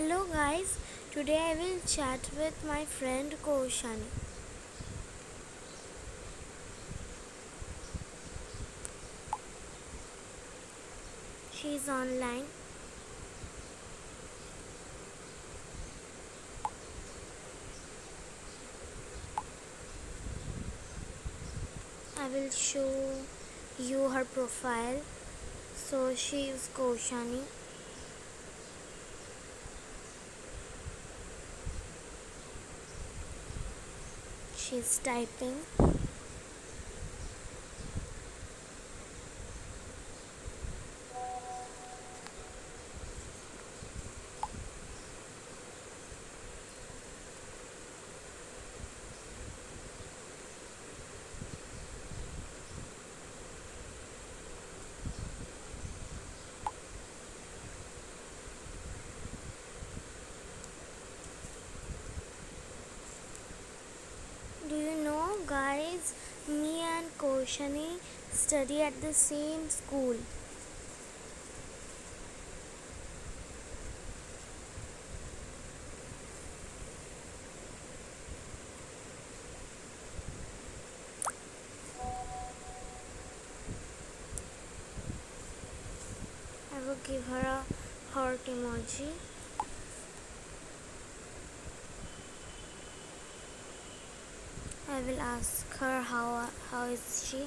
Hello guys, today I will chat with my friend Koshani. She is online. I will show you her profile. So she is Koshani. She's typing. Do you know, guys? Me and Koshani study at the same school. I will give her a heart emoji. I will ask her how how is she.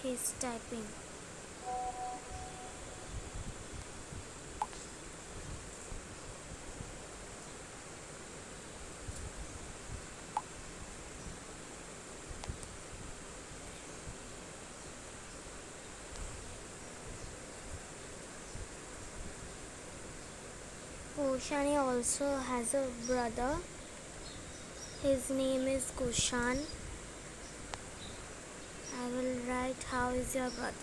She's typing. Koshani also has a brother. His name is Kushan. I will write how is your brother.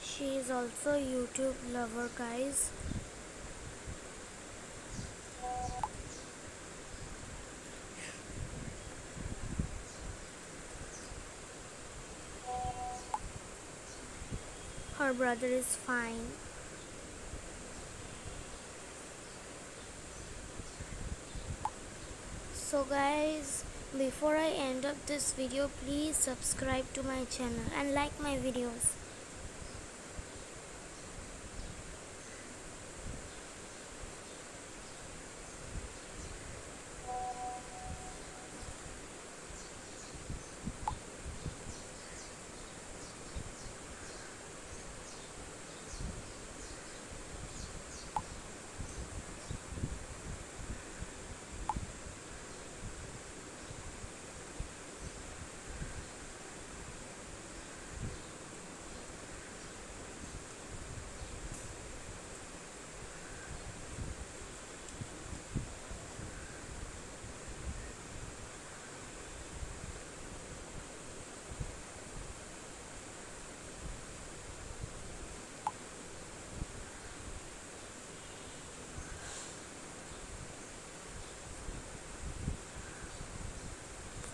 She is also a YouTube lover guys. Her brother is fine. So guys, before I end up this video, please subscribe to my channel and like my videos.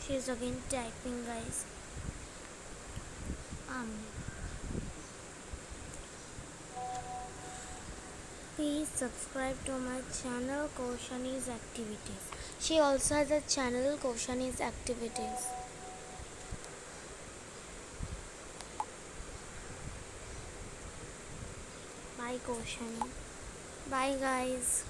She's again typing guys. Um Please subscribe to my channel Koshani's Activities. She also has a channel Koshani's Activities. Bye Koshani. Bye guys.